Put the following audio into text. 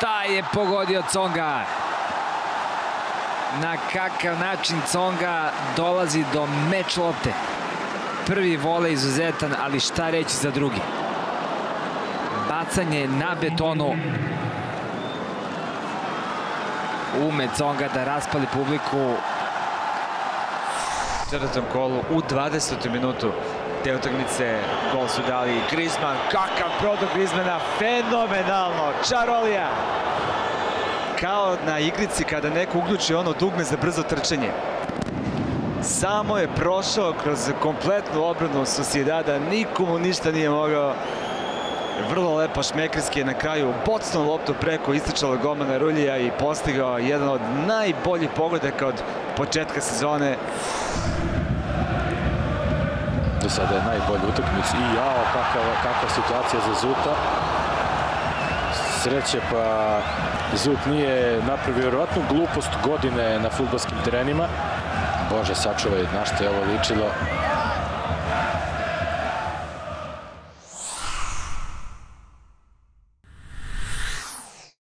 taj je pogodio Conga. Na kakav način Conga dolazi do meč lopte. Prvi vole izuzetan, ali šta reći za drugi. Bacanje na betonu. Ume Conga da raspali publiku. Četvrtom kolu u 20. minutu te utakmice gol su dali Griezmann. Kakav prodor Griezmana, fenomenalno, čarolija. Kao na igrici kada neko uključi ono dugme za brzo trčanje. Samo je prošao kroz kompletnu obranu Sociedada, nikomu ništa nije mogao. Vrlo lepo šmekerski je na kraju bocno loptu preko ističalo golmana Ruljija i postigao jedan od najboljih pogodaka od početka sezone. Do sada je najbolji utakmic i jao, kakva, kakva situacija za Zuta. Sreće pa Zut nije napravio vjerovatnu glupost godine na futbolskim terenima. Bože, sačuvaj, na što je ovo ličilo.